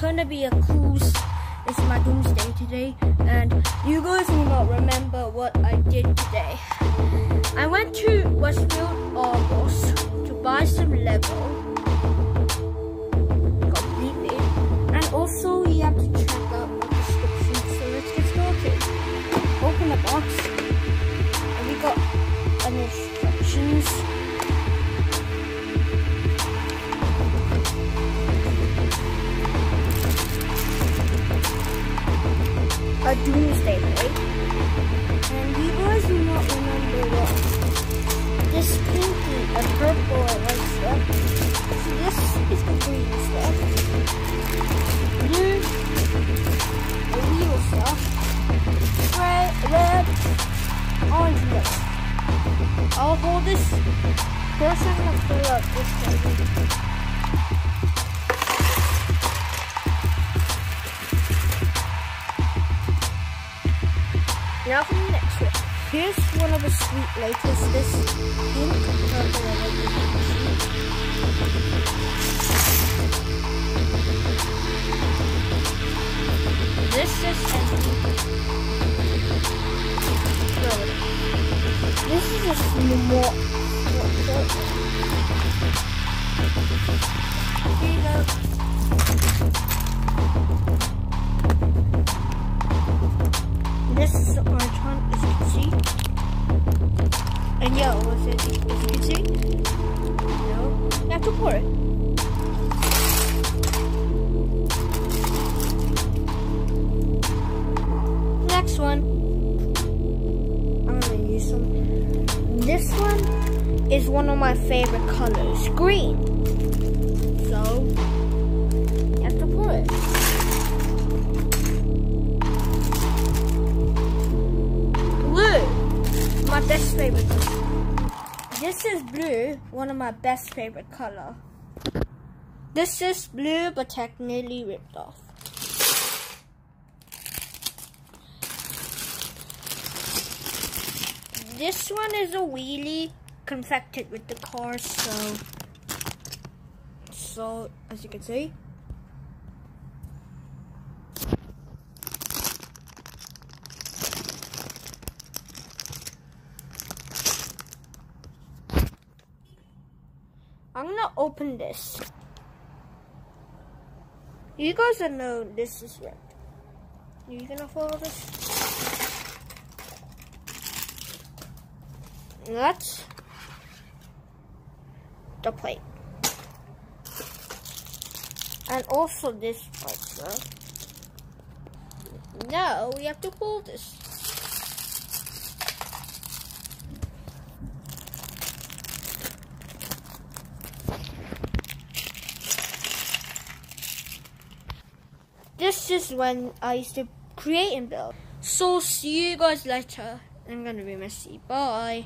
gonna be a cruise. It's my doomsday today, and you guys will not remember what I did today. I went to Westfield Argos to buy some Lego completely, and also you have to doomsday plate. And you guys do not remember what this pinky and purple and white stuff. So this is the green stuff. Blue, the real stuff. Red, red, orange, red. I'll hold this person and fill up this thing. Now for the next one. Here's one of the sweet latest. This pink purple This is empty. This is a more. Here you go. This is the orange one, as you can see. And yellow, as you can see. No, you have to pour it. Next one. I'm gonna use some. This one is one of my favorite colors, green. So, my best favorite color. This is blue, one of my best favorite color. This is blue, but technically ripped off. This one is a wheelie confected with the car, so, so as you can see, I'm gonna open this. You guys know this is red. Are You gonna follow this? That's the plate. And also this part, sir. Now we have to pull this. This is when I used to create and build. So see you guys later. I'm gonna be messy. Bye.